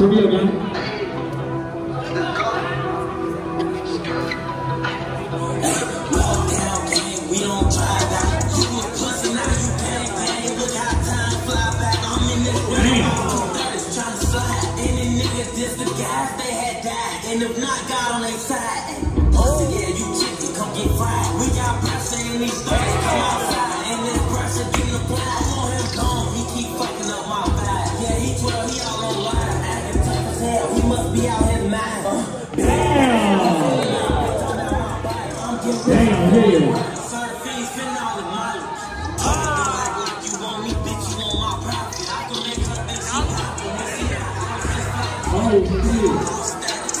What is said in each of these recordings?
Turn me up, don't drive out. You a pussy, now you bang bang. Look how time fly back. I'm in this Damn. Thirties trying to slide. Any the guys they had died. And if not, God on their side. Pussy, yeah, you chicken, come get fried. We got pressure in these thirties, come. See her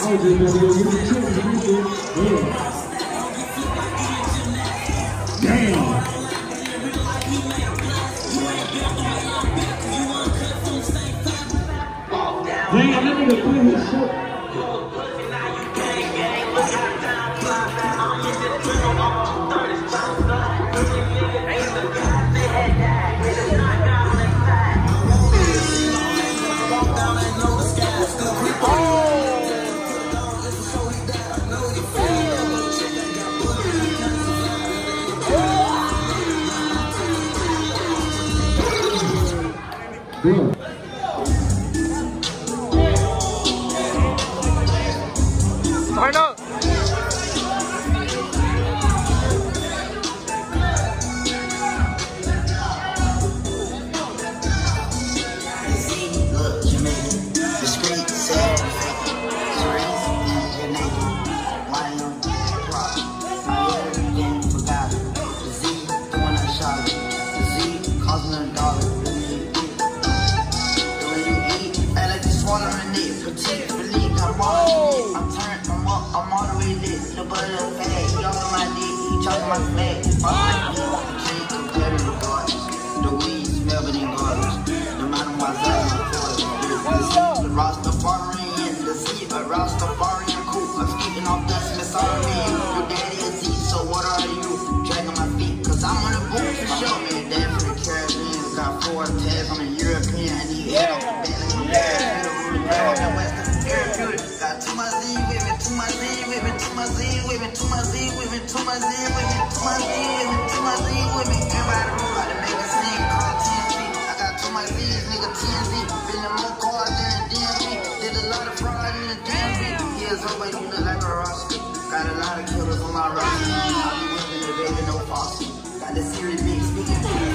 I was just gonna. Damn. Damn, put his shit. Sim. yeah. Me, too much Z with me, too much Z with me, too much Z with me. Everybody move out to make a scene, call TNT. I got too much Z's, nigga TNT. Feeling more cards than DMV. Did a lot of fraud in the DMV. Years old, but you look like a roster. Got a lot of killers on my roster. I be whipping the baby, no foster. Got the series big, speaking to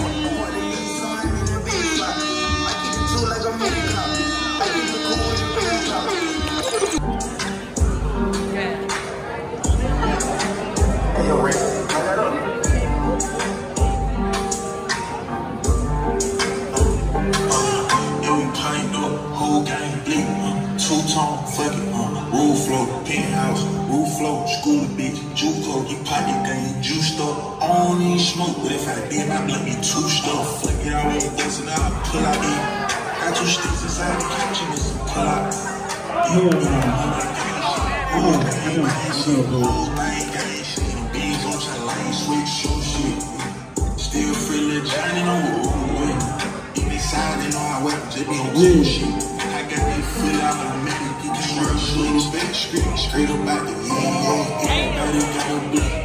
I don't even smoke, but if I did, I blunt me two stuff. Fuck it, I busting out, pull out in. Got two sticks inside the kitchen, and some pull out. Hell no. Oh, I know. I know, bro. Still feeling Johnny no way. Even signing on my weapons, it be on cool shit. I got that foot out of the middle, get swings back straight, straight up out the yeah, yeah. Got a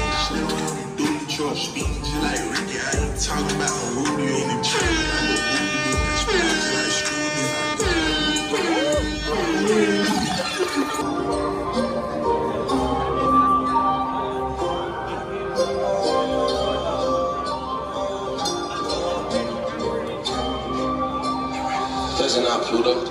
Speaking just like Ricky. I ain't talking about a Rudy in the trap. I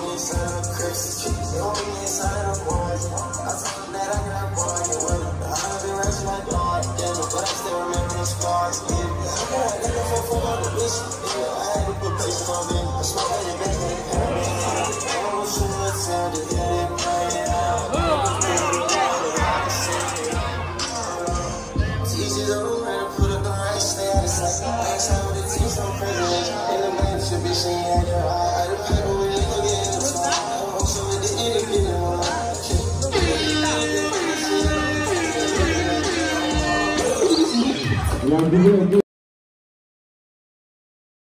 I'm him that I got a boy, in one. I've been rushing my dog. Gracias.